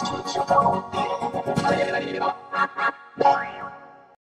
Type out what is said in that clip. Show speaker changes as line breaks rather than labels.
し聴者と思って、